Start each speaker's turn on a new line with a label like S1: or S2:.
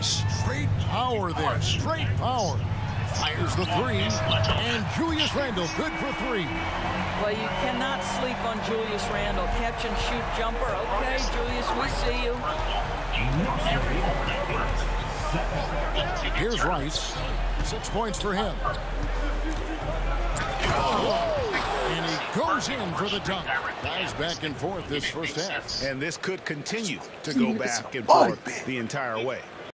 S1: Rice, straight power there, straight power. Fires the three, and Julius Randle good for three.
S2: Well, you cannot sleep on Julius Randle. Catch and shoot jumper. Okay, Julius, we see you.
S1: Here's Rice. Six points for him. And he goes in for the dunk. Guys back and forth this first half.
S3: And this could continue to go back and oh, forth the entire way.